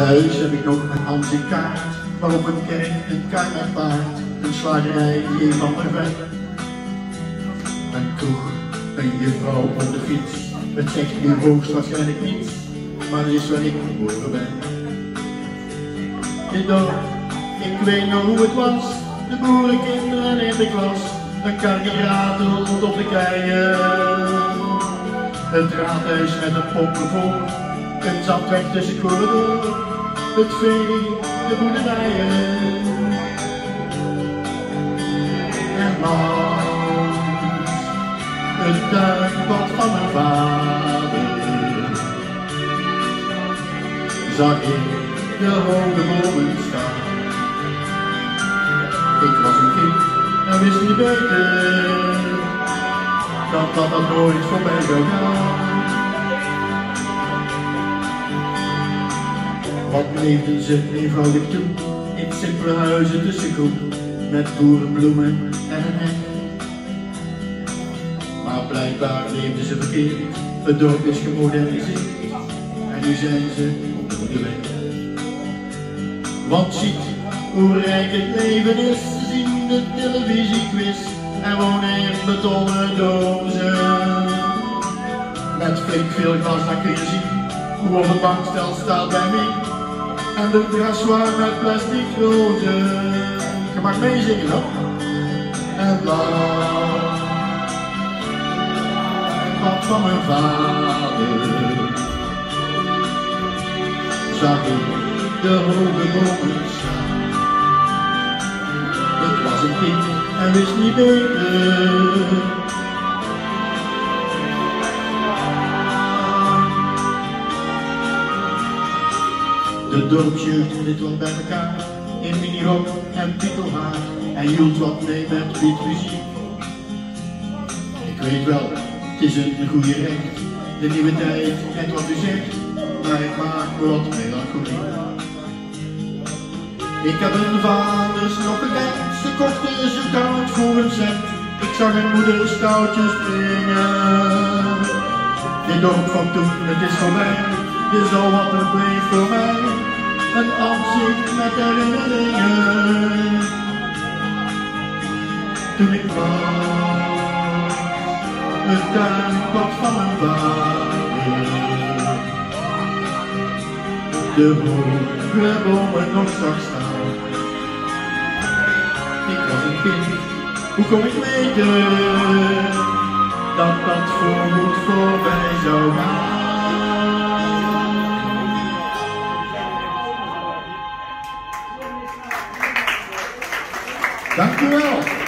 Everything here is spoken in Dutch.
huis heb ik nog een kaart, waarop een kerk, een kar met paard, een slagerij, een van de vet. Een kroeg, een juffrouw op de fiets, het zegt nu hoogstwaarschijnlijk niets, maar is waar ik geboren ben. In dorp, ik weet nog hoe het was, de boerenkinderen in de klas, een kar die ratelt op de keien. Het raadhuis met een pompen voor, een zandweg tussen corridor, het vee, de boerderijen. En langs het tuinpad van mijn vader zag ik de hoge bomen staan. Ik was een kind en wist niet beter dat dat, dat nooit voorbij zou gaan. Wat leefden ze eenvoudig toe, in simpele huizen tussen groen, met boerenbloemen en een hek. Maar blijkbaar leefden ze verkeerd, het dorp is gemoderniseerd, en nu zijn ze op de weg. Want ziet hoe rijk het leven is, ze zien de televisiequiz en wonen in betonnen dozen. Met flink veel glas, dan kun je zien hoe op het bankstel staat bij mij. En de grassoir met plastic rozen. Je mag meezingen hoor. En lang. Wat van mijn vader. Zag ik de hoge bomen staan. Ik was een kind en wist niet beter. De dorpsjeugd wat bij elkaar, in minirok en piekelhaar, en hield wat mee met beatmuziek. Ik weet wel, het is een goede recht, de nieuwe tijd, net wat u zegt, maar ik maak wat melancholie. Ik heb een vaders nog gekend, ze kochten ze koud voor een cent. Ik zag een moeder stoutjes springen. Dit dorp van toen, het is voorbij, je zal wat er bleef voor mij een aanzicht met herinneringen. Toen ik was, het tuinpad van mijn vader. De hoge bomen nog zag staan. Ik was een kind, hoe kon ik weten dat dat voorgoed voorbij zou gaan? Dank u wel.